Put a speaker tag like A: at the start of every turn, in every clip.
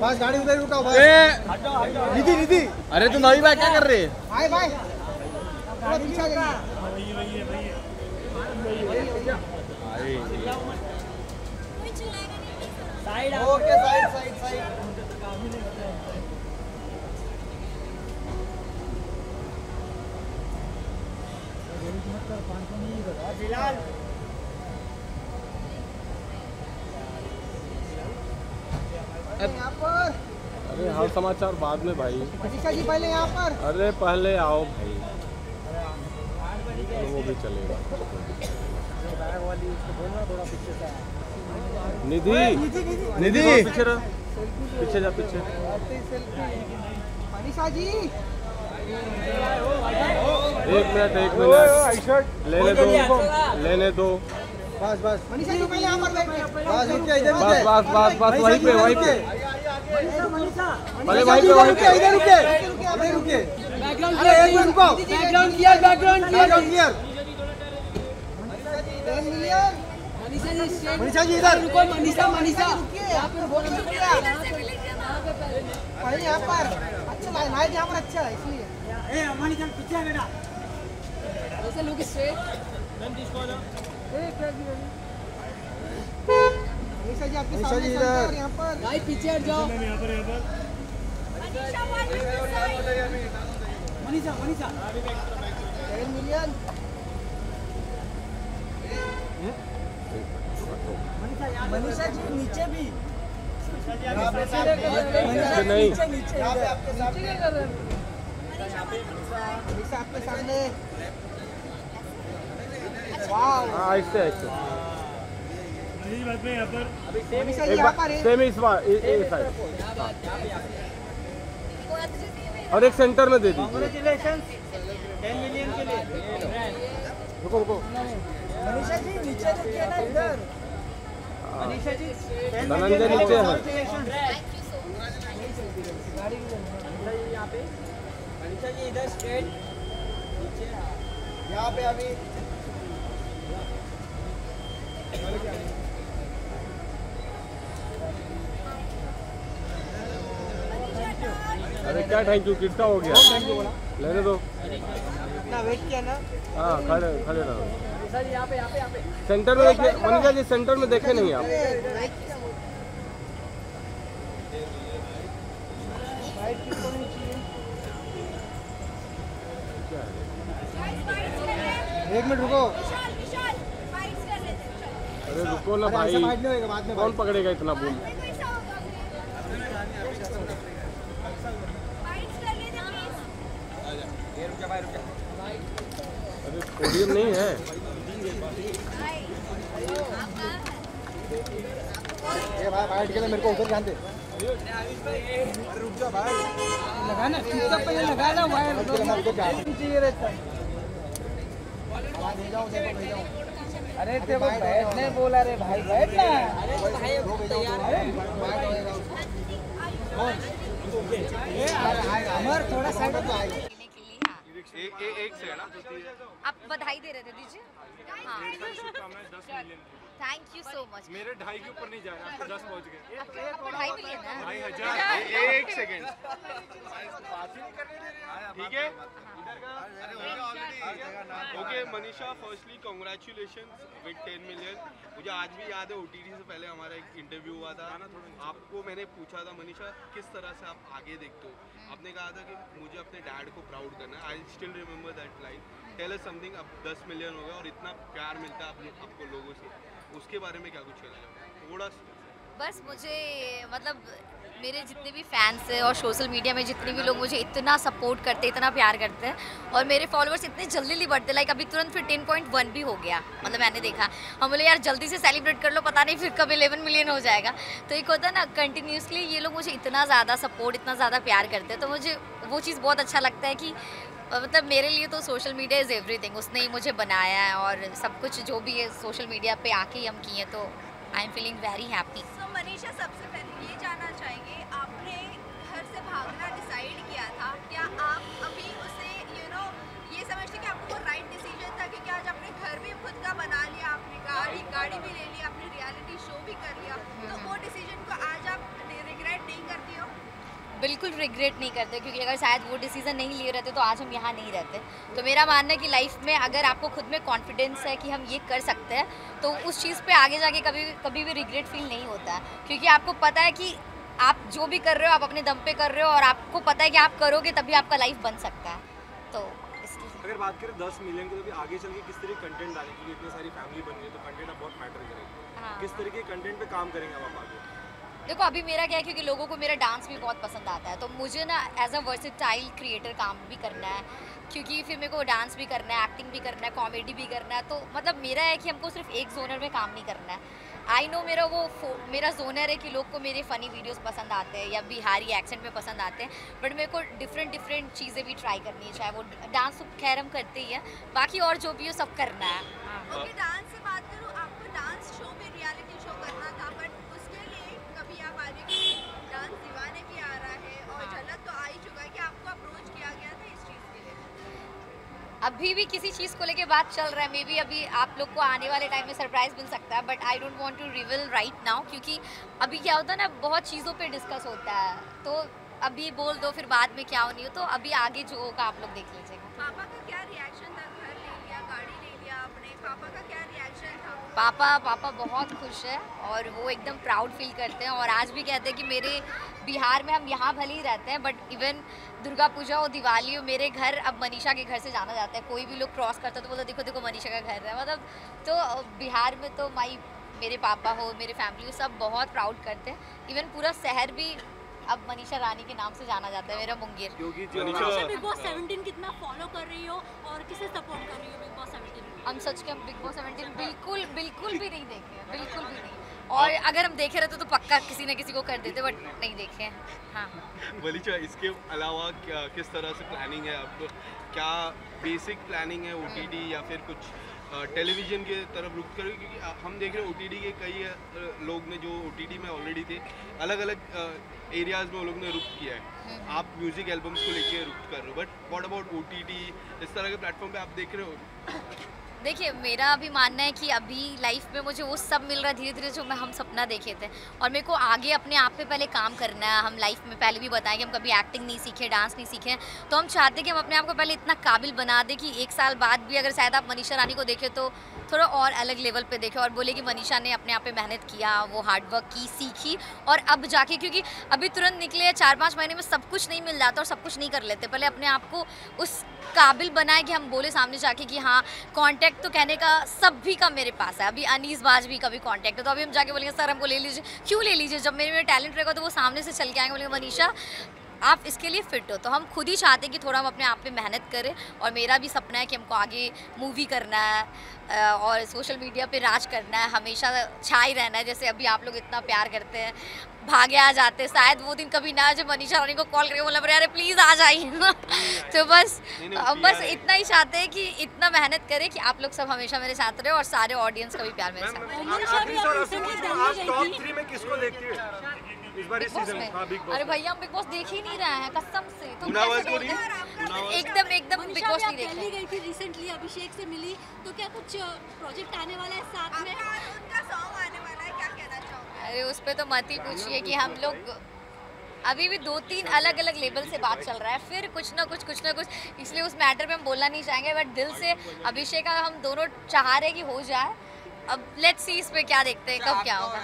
A: बस गाड़ी उधर रुका बस। निधि निधि
B: अरे तुम अभी भाई क्या कर रहे?
A: भाई भाई। थोड़ा पीछे आ जाइए। Okay side side side. यहाँ
B: अरे हाल समाचार बाद में भाई।
A: जी पहले यहाँ पर।
B: अरे पहले आओ भाई। वो भी चलेगा। निधि। निधि पीछे पीछे जा पीछे।
A: जी।
B: एक मिनट एक मिनट। लेने दो लेने दो।
A: बस बस। मनीषा जी पहले यहाँ पर बैठिए बस
B: बस बस बस बस वहीं पे वहीं पे।
A: पहले
B: वहीं पे वहीं पे।
A: इधर रुकिए। इधर रुकिए। अरे एक मिनट रुको। Background clear background clear ten million Manisha ji इधर। रुको मनीषा मनीषा। पहले यहाँ पर। अच्छा लाइट यहाँ पर अच्छा है इसलिए। मनीषा जी आपके सामने इधर यहाँ पर
C: भाई पीछे हट जाओ
A: टेन मिलियन मनीषा जी नीचे भी।
B: नहीं
A: आपके सामने। मनीषा
B: हाँ
A: मनीषा जी यहाँ पर
B: सेम इस बार इस इस साइड और एक सेंटर में दे दीजिए। रुको रुको।
A: मनीषा जी नीचे देखिए ना इधर।
B: धनंजय नीचे है।
A: यहाँ पे अभी
B: अरे क्या थैंक यू किसका हो गया? लेने दो।
A: इतना वेट किया ना।
B: हाँ खड़े खड़े रहो सर पे पे पे। सेंटर में देखिए मनीषा जी सेंटर में देखे नहीं आप।
A: एक मिनट रुको।
B: अरे रुको ना भाई।
A: ऐसा फाइट नहीं होएगा बाद में
B: कौन पकड़ेगा इतना बूम अरे पोडियम नहीं है।
A: ये भाई फाइट के लिए मेरे को उधर रुक जा भाई लगाना चुपचाप पहले लगाना वायर चाहिए रहता ले जाओ। अरे तेरे को बैठने बोला रे भाई बैठ ना। अरे भाई तैयार अमर थोड़ा साइड तो आएगा
B: एक एक एक से है ना?
D: आप बधाई दे रहे थे दीजिए। हाँ। थैंक यू सो मच
B: मेरे ढाई के ऊपर नहीं जा रहा दस पहुँच गए।
D: आपको ढाई मिलियन
B: ढाई हज़ार। एक सेकेंड। ठीक है। Okay Manisha firstly congratulation with ten million मुझे आज भी याद है ओटीटी से पहले हमारा एक इंटरव्यू हुआ था। ना आपको मैंने पूछा था मनीषा किस तरह से आप आगे देखते हो? आपने कहा था कि मुझे अपने डैड को प्राउड करना है। I still remember that line tell us something अब 10 मिलियन हो गया और इतना प्यार मिलता है आपको लोगों से। उसके बारे में क्या कुछ कहना थोड़ा
D: बस मुझे मतलब मेरे जितने भी फैंस हैं और सोशल मीडिया में जितने भी लोग मुझे इतना सपोर्ट करते हैं, इतना प्यार करते हैं और मेरे फॉलोअर्स इतने जल्दी जल्दी बढ़ते लाइक अभी तुरंत फिर टेन पॉइंट वन भी हो गया मतलब मैंने देखा। हम बोले, यार जल्दी से सेलिब्रेट कर लो, पता नहीं फिर कब इलेवन मिलियन हो जाएगा। तो एक होता है ना कंटिन्यूसली ये लोग मुझे इतना ज़्यादा सपोर्ट इतना ज़्यादा प्यार करते हैं तो मुझे वो चीज़ बहुत अच्छा लगता है कि मतलब मेरे लिए तो सोशल मीडिया इज़ एवरीथिंग उसने ही मुझे बनाया है और सब कुछ जो भी है सोशल मीडिया पे आके ही हम किए तो I am feeling very happy
E: so Manisha सबसे रिग्रेट नहीं
D: करते क्योंकि अगर शायद वो डिसीज़न नहीं लिए रहते तो आज हम यहाँ नहीं रहते। तो मेरा मानना है कि लाइफ में अगर आपको खुद में कॉन्फिडेंस है कि हम ये कर सकते हैं तो उस चीज़ पे आगे जाके कभी कभी भी रिग्रेट फील नहीं होता। है क्योंकि आपको पता है कि आप जो भी कर रहे हो आप अपने दम पे कर रहे हो और आपको पता है कि आप करोगे तभी आपका लाइफ बन सकता है। तो
C: अगर बात करें दस मिलियन की तो भी आगे चल के किस तरह कंटेंट डालें क्योंकि इतनी सारी फैमिली बन गई तो कंटेंट अब बहुत मैटर करेगा।
D: हाँ।
C: किस तरह के कंटेंट पे काम करेंगे आप आगे?
D: देखो अभी मेरा क्या है क्योंकि लोगों को मेरा डांस भी बहुत पसंद आता है तो मुझे ना एज अ वर्सेटाइल क्रिएटर काम भी करना है क्योंकि फिर मेरे को डांस भी करना है एक्टिंग भी करना है कॉमेडी भी करना है तो मतलब मेरा है कि हमको सिर्फ़ एक जोनर में काम नहीं करना है। आई नो मेरा वो फो- मेरा जोनर है कि लोग को मेरे फ़नी वीडियोस पसंद आते हैं या बिहारी एक्सेंट में पसंद आते हैं बट मेरे को डिफरेंट डिफरेंट चीज़ें भी ट्राई करनी है चाहे वो डांस तो खैर हम करते ही हैं बाकी और जो भी हो सब करना है। हाँ।
E: ओके डांस
D: अभी भी किसी चीज़ को लेके बात चल रहा है मे बी अभी आप लोग को आने वाले टाइम में सरप्राइज़ मिल सकता है but I don't want to reveal right now क्योंकि अभी क्या होता है ना, बहुत चीज़ों पे डिस्कस होता है। तो अभी बोल दो, फिर बाद में क्या होनी हो तो अभी आगे जो होगा आप लोग देख लीजिएगा।
E: पापा पापा
D: बहुत खुश है और वो एकदम प्राउड फील करते हैं और आज भी कहते हैं कि मेरे बिहार में हम यहाँ भले ही रहते हैं बट इवन दुर्गा पूजा हो दिवाली हो मेरे घर अब मनीषा के घर से जाना जाता है। कोई भी लोग क्रॉस करता है तो बोलते देखो देखो मनीषा का घर है। मतलब तो बिहार में तो माई मेरे पापा हो मेरे फैमिली हो सब बहुत प्राउड करते हैं। इवन पूरा शहर भी अब मनीषा रानी के नाम से जाना जाता है मेरा मुंगेर।
F: अच्छा बिग बॉस 17 कितना फॉलो कर रही हो और किसे सपोर्ट कर रही हो बिग बॉस 17 में?
D: हम सच के हम बिग बॉस सेवेंटीन बिल्कुल बिल्कुल भी नहीं देखे हैं, बिल्कुल भी नहीं। और अगर हम देखे रहते तो पक्का किसी न किसी को कर देते बट नहीं देखे हैं। हाँ।
B: बलीचा इसके अलावा क्या किस तरह से प्लानिंग है आपको क्या बेसिक प्लानिंग है ओ या फिर कुछ टेलीविज़न के तरफ़ रुक करोगे क्योंकि हम देख रहे हैं ओ के कई लोग ने जो ओ में ऑलरेडी थे। अलग अलग एरियाज़ में वो लोग ने रुक किया है। आप म्यूज़िक एल्बम्स को लेके रुक कर रहे हो बट व्हाट अबाउट ओटीटी इस तरह के प्लेटफॉर्म पे आप देख रहे हो?
D: देखिए, मेरा अभी मानना है कि अभी लाइफ में मुझे वो सब मिल रहा है धीरे धीरे जो मैं हम सपना देखे थे। और मेरे को आगे अपने आप पे पहले काम करना है। हम लाइफ में पहले भी बताएँ कि हम कभी एक्टिंग नहीं सीखे डांस नहीं सीखे तो हम चाहते हैं कि हम अपने आप को पहले इतना काबिल बना दें कि एक साल बाद भी अगर शायद आप मनीषा रानी को देखें तो थोड़ा और अलग लेवल पे देखें। और बोले कि मनीषा ने अपने आप पे मेहनत किया, वो हार्डवर्क की, सीखी और अब जाके क्योंकि अभी तुरंत निकले चार पाँच महीने में सब कुछ नहीं मिल जाता और सब कुछ नहीं कर लेते। पहले अपने आप को उस काबिल बनाए कि हम बोले सामने जाके कि हाँ कांटेक्ट तो कहने का सभी का मेरे पास है। अभी अनीस बाज भी का भी कांटेक्ट है तो अभी हम जाके बोलेंगे, सर, हमको ले लीजिए। क्यों ले लीजिए? जब मेरे में टैलेंट रहेगा तो वो सामने से चल के आएँगे, बोलेंगे, मनीषा आप इसके लिए फिट हो। तो हम खुद ही चाहते हैं कि थोड़ा हम अपने आप पे मेहनत करें और मेरा भी सपना है कि हमको आगे मूवी करना है और सोशल मीडिया पे राज करना है। हमेशा छाई रहना है जैसे अभी आप लोग इतना प्यार करते हैं। भागे आ जाते हैं शायद वो दिन कभी ना जब मनीषा रानी को कॉल करके बोला अरे प्लीज़ आ जाइए तो बस हम बस इतना ही चाहते हैं कि इतना मेहनत करें कि आप लोग सब हमेशा मेरे साथ रहे और सारे ऑडियंस का भी प्यार मेरे साथ
C: इस बार इस सीज़न
D: में?
C: हाँ बिग बॉस
D: अरे भैया हम बिग बॉस देख ही नहीं रहे हैं कसम से। हो?
B: मुनावर?
D: एकदम एकदम बिग बॉस नहीं देख
F: गई थी रिसेंटली अभिषेक से मिली तो क्या कुछ प्रोजेक्ट आने वाला है साथ में?
E: उनका सॉन्ग आने वाला है क्या कहना चाहोगे?
D: अरे उस पर तो मत ही पूछिए कि हम लोग अभी भी दो तीन अलग अलग लेवल से बात चल रहा है फिर कुछ ना कुछ कुछ ना कुछ। इसलिए उस मैटर पे हम बोलना नहीं चाहेंगे बट दिल से अभिषेक का हम दोनों चाह रहे कि हो जाए। अब लेट्स सी इस पे क्या देखते हैं कब क्या होगा।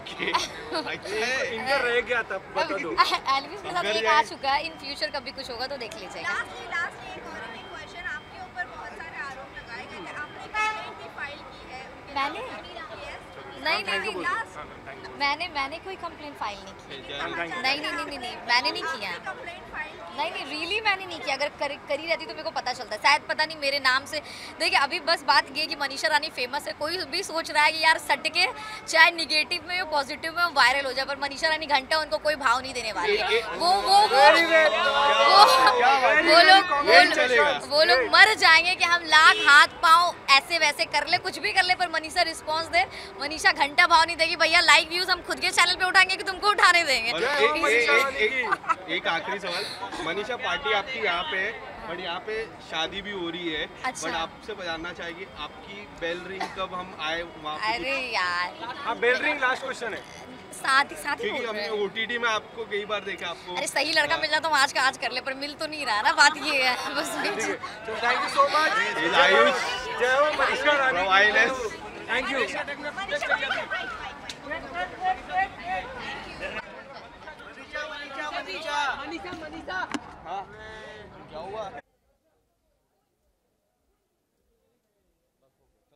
B: ओके
C: रह गया तब बता दो।
D: एलविस के साथ एक आ चुका है इन फ्यूचर कभी कुछ होगा तो देख लीजिएगा।
E: लास्टली लास्टली एक और एक क्वेश्चन आपके ऊपर बहुत सारे आरोप लगाए गए थे। आपने कंप्लेंट भी फ़ाइल की है?
D: मैंने? नहीं नहीं नहीं मैंने मैंने कोई कंप्लेंट फ़ाइल नहीं की।
C: हाँ.
D: नहीं नहीं नहीं नहीं नहीं मैंने नहीं किया। नहीं नहीं रियली मैंने नहीं किया। अगर कर, करी रहती तो मेरे को पता चलता। शायद पता नहीं मेरे नाम से। देखिए अभी बस बात ये कि मनीषा रानी फ़ेमस है। कोई भी सोच रहा है कि यार सट के चाहे निगेटिव में हो पॉजिटिव में हो वायरल हो जाए पर मनीषा रानी घंटा उनको कोई भाव नहीं देने वाली। वो वो वो वो वो लोग वो लोग मर जाएँगे कि हम लाख हाथ पाँव ऐसे वैसे कर ले कुछ भी कर ले पर मनीषा रिस्पॉन्स दे। मनीषा घंटा भाव नहीं देगी भैया लाइक व्यूज़ हम खुद के चैनल पे उठाएँगे कि तुमको उठाने देंगे।
B: एक, एक, एक, एक, एक आखिरी सवाल। मनीषा पार्टी आपकी यहाँ पे है बट यहाँ पे शादी भी हो रही है।
D: अच्छा।
B: बट आपसे जानना चाहेगी आपकी बेल रिंग कब हम आए वहाँ
D: अरे यार।
C: हाँ बेल रिंग लास्ट क्वेश्चन है।
D: साथ ही साथ ही
B: क्योंकि हमने ओटीटी में आपको कई बार देखा आपको।
D: अरे सही लड़का मिल जाए तो हम आज का आज कर ले पर मिल तो नहीं रहा ना बात ये है बस।
C: है thank you so much
B: Ayush
C: जय हो Manisha Rani.
B: From ILS.
C: Thank you
B: हाँ क्या हुआ